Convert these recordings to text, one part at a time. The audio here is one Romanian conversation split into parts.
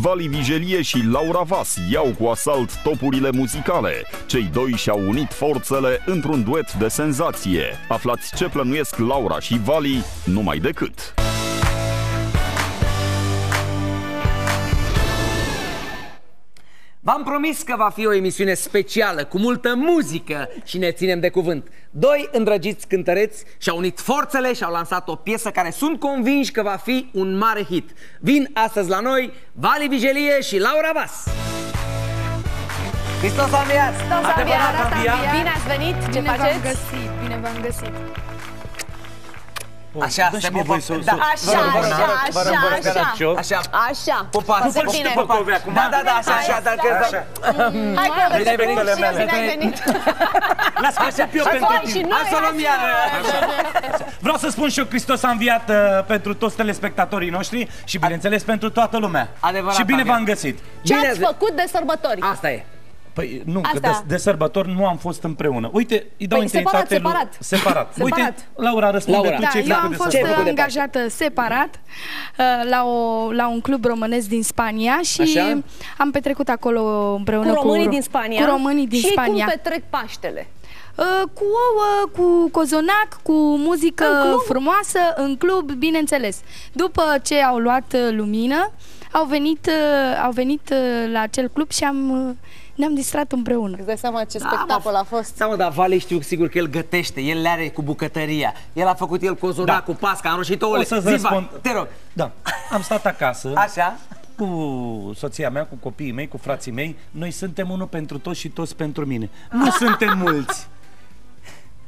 Vali Vigelie și Laura Vas iau cu asalt topurile muzicale. Cei doi și-au unit forțele într-un duet de senzație. Aflați ce plănuiesc Laura și Vali numai decât. V-am promis că va fi o emisiune specială, cu multă muzică și ne ținem de cuvânt. Doi îndrăgiți cântăreți și-au unit forțele și au lansat o piesă care sunt convinși că va fi un mare hit. Vin astăzi la noi Vali Vigelie și Laura Vas. Hristos a înviat! Hristos a înviat! Bine ați venit! Ce Bine faceți? v-am găsit, bine v-am găsit. Așa, dă se și mie pupă. voie să- Da, să- Așa, vă rog, așa, vă rog, vă rog, așa, vă rog, așa. și eu? Așa. Așa. Pupați, Să pupați, bine. Păcove acum. Da, da, da, așa, așa, dar că... Așa. Hai că Bine ai venit, și mele. bine ai venit. Las că aștept eu Hai, pentru hai, și tine. noi, Hai să luăm hai, iar... Vreau să spun și eu, Hristos a înviat uh, pentru toți telespectatorii noștri și, bineînțeles, pentru toată lumea. Adevărat, și bine Fabian. v-am găsit. Ce Bine ați ați- făcut de sărbători? Asta e. Păi nu, că Asta. de, de sărbători nu am fost împreună. Uite, îi dau Păi, separat, întâietate lui- separat. Separat. Separat. Uite, Laura, răspunde Laura. tu Da, ce ai eu făcut am de fost sărbători. făcut de Paște? angajată separat uh, la, o, la un club românesc din Spania și Așa? am petrecut acolo împreună Cu românii cu, din Spania? Cu românii din și Spania. cum petrec Paștele? Uh, cu ouă, cu cozonac, cu muzică În club? frumoasă, în club, bineînțeles. După ce au luat uh, lumină, au venit, uh, au venit uh, la acel club și am, uh, ne-am distrat împreună. Îți dai seama ce Da, spectacol mă, a fost? Da, mă, dar Vale știu sigur că el gătește, el le are cu bucătăria. El a făcut el cozonac Da. cu pasca, înroșit ouăle. O să-ți Zi, răspund. Vali, Te rog. Da, am stat acasă Așa? cu soția mea, cu copiii mei, cu frații mei. Noi suntem unul pentru toți și toți pentru mine. Nu suntem mulți.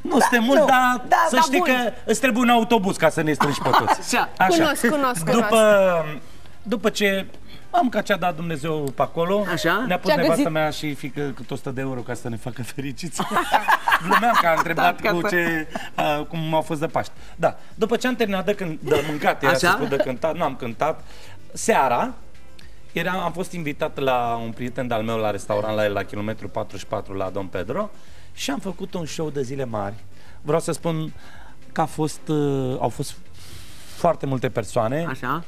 Nu suntem mulți, nu. dar Da, să da, știi bun. că îți trebuie un autobuz ca să ne strângi pe toți. Așa. Cunosc, cunosc, După, după ce am ca ce-a dat Dumnezeu pe acolo, Așa. ne-a pus Ce-a nevastă găsit? mea și fică cât 100 de euro ca să ne facă fericiți. Glumeam că a întrebat Da, ca cu să- ce, uh, cum au fost de Paști. Da, după ce am terminat de, când, de mâncat, era Așa? să spun de cântat, nu am cântat, seara, era, am fost invitat la un prieten de-al meu la restaurant la el, la kilometru 44 la Don Pedro și am făcut un show de zile mari. Vreau să spun că a fost, uh, au fost foarte multe persoane. Așa?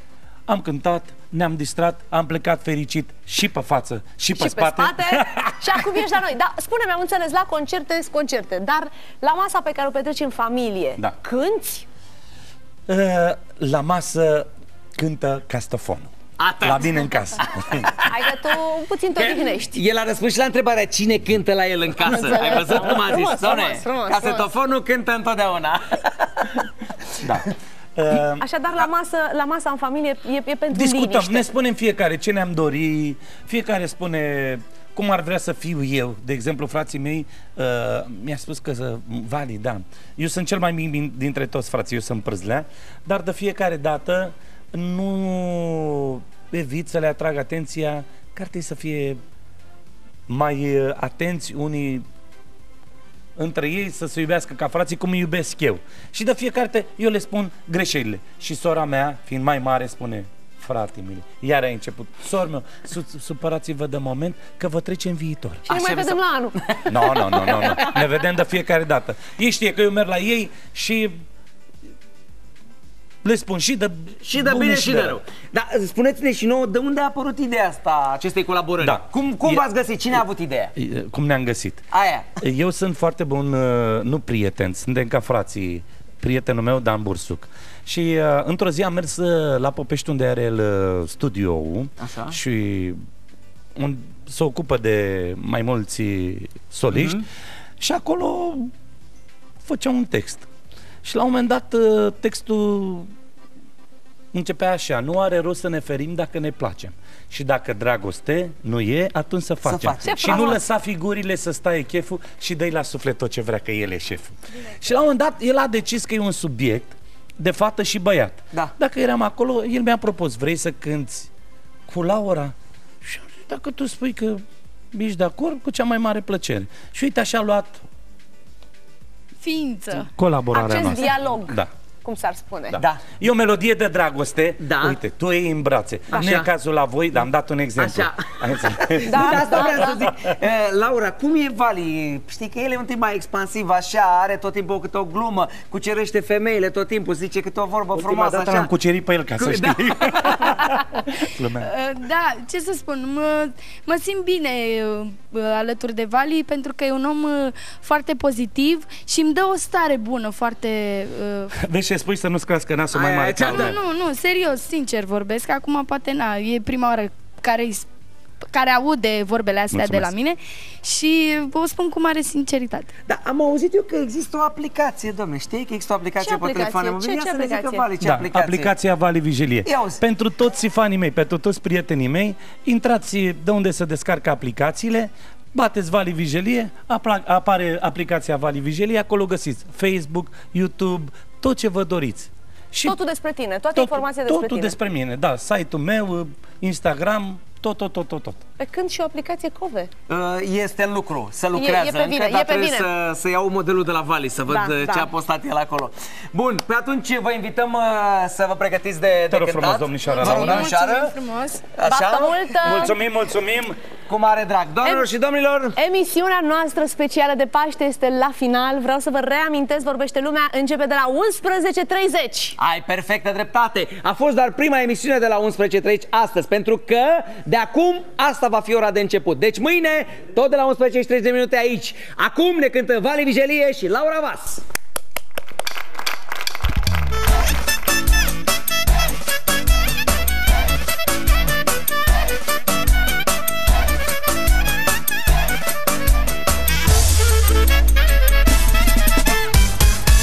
Am cântat, ne-am distrat, am plecat fericit și pe față și pe și spate. pe spate și acum ești la noi. Da, spune-mi, am înțeles, la concerte sunt concerte, dar la masa pe care o petreci în familie, Da. cânti? Uh, La masă cântă castofonul. Atât. La mine în casă. Hai că tu puțin te odihnești. El a răspuns și la întrebarea cine cântă la el în casă. înțeles, Ai văzut cum a frumos, zis? Doamne, frumos, frumos, casetofonul cântă întotdeauna. da. Uh, Așadar, la masă, la masa în familie e, e pentru discutăm, liniște. ne spunem fiecare ce ne-am dori, fiecare spune cum ar vrea să fiu eu. De exemplu, frații mei uh, mi-a spus că, să- Vali, da, eu sunt cel mai mic din- dintre toți frații, eu sunt prâzlea, dar de fiecare dată nu evit să le atrag atenția că ar trebui să fie mai uh, atenți unii între ei să se iubească ca frații cum îi iubesc eu. Și de fiecare dată eu le spun greșelile. Și sora mea, fiind mai mare, spune frate mele, iar ai început. Sor meu, suț- supărați-vă de moment că vă trece în viitor. Și ne mai Așa vedem mi la anul. Nu, nu, nu, nu, nu. Ne vedem de fiecare dată. Ei știe că eu merg la ei și le spun și de Și de bune bine și de rău. Dar spuneți-ne și nouă de unde a apărut ideea asta acestei colaborări. Da. Cum, cum E- v-ați găsit? Cine a avut ideea? E, Cum ne-am găsit. Aia. Eu sunt foarte bun, uh, nu prieten, suntem ca frații, prietenul meu Dan Bursuc. Și uh, într-o zi am mers uh, la Popești unde are el uh, studioul Așa. și un, se ocupă de mai mulți soliști și acolo făcea un text. Și la un moment dat uh, textul începea așa, nu are rost să ne ferim dacă ne placem. Și dacă dragoste nu e, atunci să facem. facem. Ce Și nu frumos! lăsa figurile să stai cheful și dă la suflet tot ce vrea că el e șeful. Și la un moment dat el a decis că e un subiect de fată și băiat. Da. Dacă eram acolo, el mi-a propus, vrei să cânti cu Laura? Și am zis, dacă tu spui că ești de acord, cu cea mai mare plăcere. Și uite așa a luat Ființă. colaborarea Acest noastră. dialog. Da. Cum s-ar spune. Da. Da. E o melodie de dragoste. Da. Uite, tu ei în brațe. Așa. Nu e cazul la voi, dar am dat un exemplu. Așa. Ai înțeles? Da, Da, de asta da, vreau da. să zic. Uh, Laura, cum e Vali? Știi că el e un tip mai expansiv, așa, are tot timpul câte o glumă, cucerește femeile tot timpul, zice câte o vorbă Ultima frumoasă, dată așa. l-am cucerit pe el, ca să Cu- știi. da. Glumea. Uh, Da, ce să spun, mă, mă simt bine uh, uh, alături de Vali pentru că e un om uh, foarte pozitiv și îmi dă o stare bună, foarte... uh, Vezi ce spui să nu-ți crească nasul mai Aia, mare cea ca al de- meu. Nu, nu, serios, sincer vorbesc, acum poate na, e prima oară care care aude vorbele astea Mulțumesc. de la mine și o spun cu mare sinceritate. Da, am auzit eu că există o aplicație, domne, știi că există o aplicație Ce pe aplicație? telefoane mobile? Ce- Ia ce să ne zică aplicație? Vali, ce da, aplicație? aplicația Vali Vigilie. Ia uzi. Pentru toți fanii mei, pentru toți prietenii mei, intrați de unde să descarcă aplicațiile, bateți Vali Vigilie, apla- apare aplicația Vali Vigilie, acolo găsiți Facebook, YouTube, tot ce vă doriți. Și Totul despre tine, toate informațiile despre totul tine. despre mine, da, site-ul meu, Instagram, tot, tot, tot, tot, tot. Pe când și o aplicație Cove. Uh, Este în lucru, să lucrează e pe încă, bine, dar e pe trebuie bine. Să, să iau modelul de la Vali, să văd Da, uh, da. ce a postat el acolo. Bun, pe atunci vă invităm uh, să vă pregătiți de, de rog cântat. frumos, domnișoara Vă rog, Laura. domnișoară. frumos! Așa? Baftă multă! Mulțumim, mulțumim! Cu mare drag. Doamnelor Em- și domnilor, Emisiunea noastră specială de Paște este la final. Vreau să vă reamintesc, vorbește lumea, începe de la 11.30. ai perfectă dreptate. A fost doar prima emisiune de la 11.30 astăzi, pentru că de acum asta va fi ora de început. Deci mâine, tot de la 11.30 de minute aici. Acum ne cântă Vali Vigelie și Laura Vas.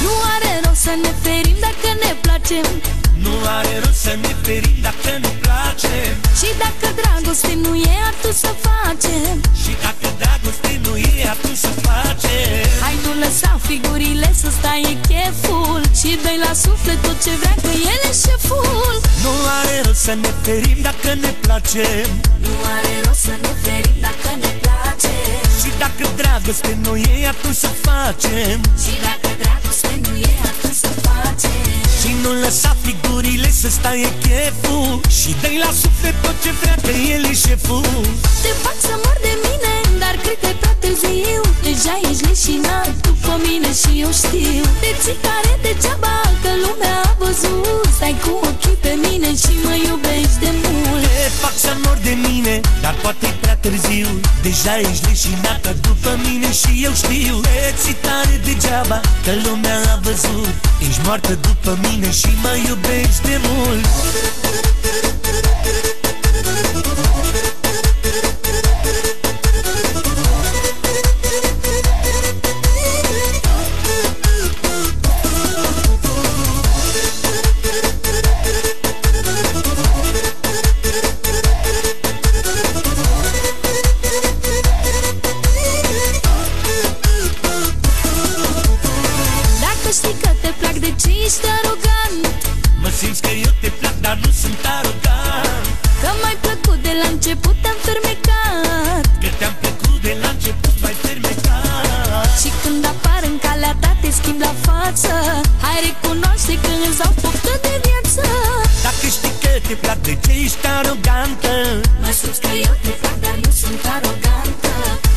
Nu are rost să ne ferim dacă ne placem Nu are rost să ne ferim dacă nu place. Și dacă dragoste nu e, atunci să facem Și dacă dragoste nu e, atunci să facem Hai nu lăsa figurile să stai cheful Și dă la suflet tot ce vrea că el e șeful. Nu are rost să ne ferim dacă ne placem Nu are rost să ne ferim dacă ne place. Și dacă dragoste nu e, atunci să facem. Și dacă dragoste nu e, atunci să facem Și nu lăsa figurile să stai cheful. Și dă la suflet tot ce vrea că el e șeful. Te fac să mor de mine, dar cred că e prea târziu Deja ești leșinat după mine și eu știu. Te ții care degeaba că lumea a văzut? Stai cu ochii pe mine și mă iubești de mult. Te fac să mor de mine, dar poate e prea târziu. Deja ești leșinată după mine și eu știu. Te ții tare degeaba că lumea a văzut. Ești moartă după mine și mă iubești de mult dar nu sunt arogant Că m-ai plăcut de la început, te-am fermecat. Că te-am plăcut de la început, mai fermecat. Și când apar în calea ta, te schimb la față. Hai recunoaște că îți dau poftă de viață. Dacă știi că te plac, de ce ești arogantă? Mă simți că eu te plac, dar nu sunt arogantă.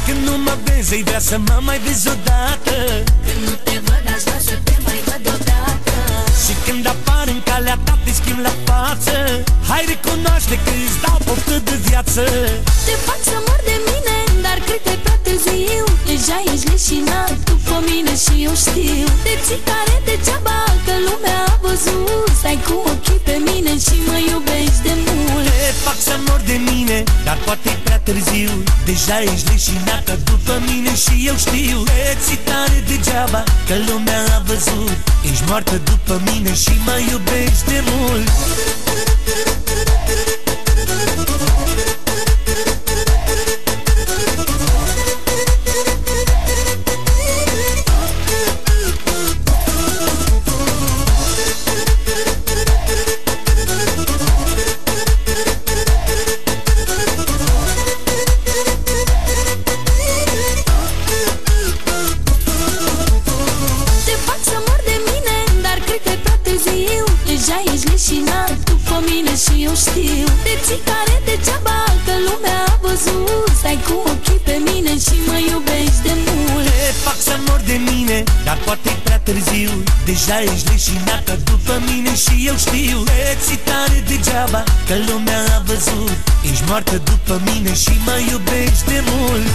Când nu mă vezi, ei vrea să mă mai vezi odată recunoaște că îți dau poftă de viață. Te fac să mor de mine, dar cred că e prea târziu. Deja ești leșinat după mine și eu știu. Te ții care degeaba că lumea a văzut. Stai cu ochii pe mine și mă iubești de mult. Te fac să mor de mine, dar poate e prea târziu. Deja ești leșinată după mine și eu știu. Te ții tare degeaba că lumea a văzut. Ești moartă după mine și mă iubești de mult cu ochii pe mine și mă iubești de mult. Te fac să mor de mine, dar poate e prea târziu. Deja ești leșinată după mine și eu știu. Te ții tare degeaba că lumea a văzut. Ești moartă după mine și mă iubești de mult